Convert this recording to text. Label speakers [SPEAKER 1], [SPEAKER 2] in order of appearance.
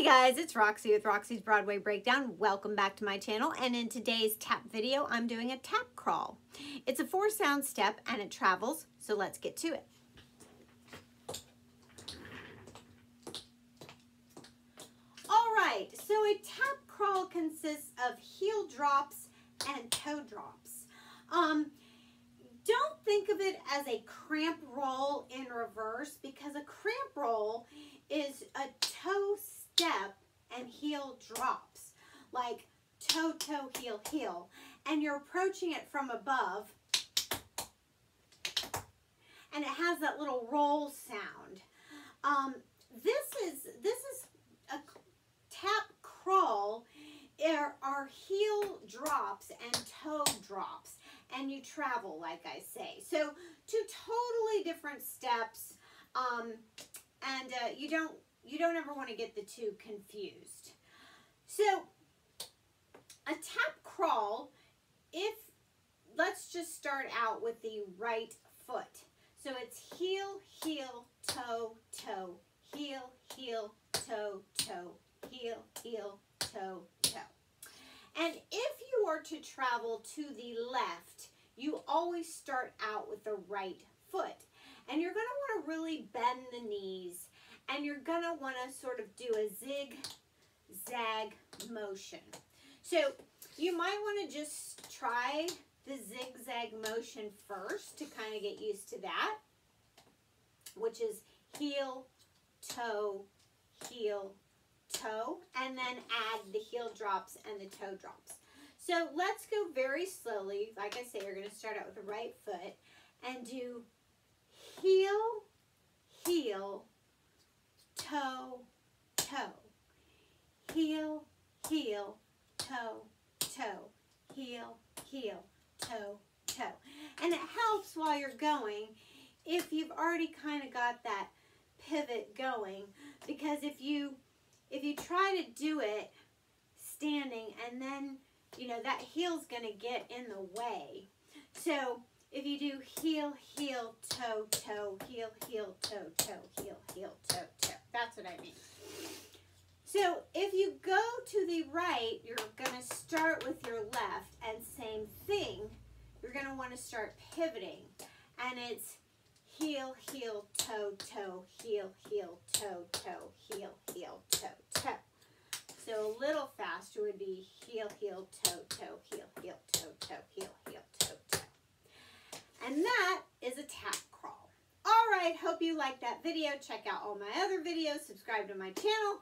[SPEAKER 1] Hey guys, it's Roxie with Roxie's Broadway Breakdown. Welcome back to my channel and in today's tap video, I'm doing a tap crawl. It's a four sound step and it travels, so let's get to it. All right, so a tap crawl consists of heel drops and toe drops. Um, don't think of it as a cramp roll in reverse because a cramp roll is a toe step and heel drops, like toe, toe, heel, heel. And you're approaching it from above and it has that little roll sound. Um, this is this is a tap crawl are, are heel drops and toe drops and you travel like I say. So two totally different steps um, and uh, you don't you don't ever want to get the two confused. So a tap crawl, if let's just start out with the right foot. So it's heel, heel, toe, toe, heel, heel, toe, toe, heel, heel, toe, toe. And if you are to travel to the left, you always start out with the right foot. And you're want to really bend the knees and you're going to want to sort of do a zig-zag motion. So you might want to just try the zigzag motion first to kind of get used to that, which is heel, toe, heel, toe, and then add the heel drops and the toe drops. So let's go very slowly. Like I say, you're going to start out with the right foot and do heel, heel, toe, toe, heel, heel, toe, toe, heel, heel, toe, toe. And it helps while you're going if you've already kind of got that pivot going. Because if you if you try to do it standing and then you know that heel's going to get in the way. So if you do heel heel toe toe heel heel toe toe heel heel toe toe. That's what I mean so if you go to the right you're going to start with your left and same thing you're going to want to start pivoting and it's heel, heel, toe, toe, heel, heel, toe, toe, heel, heel, toe, toe. So a little faster would be heel, heel, toe, toe, heel, heel, toe, toe, heel, heel, toe, toe. And that is a tap crawl. All right, hope you liked that video. Check out all my other videos, subscribe to my channel,